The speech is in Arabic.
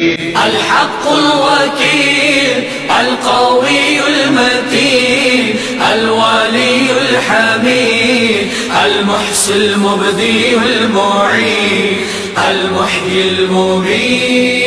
الحق الوكيل القوي المتين الولي الحميد المحصي المبدي المعين المحيي المميت.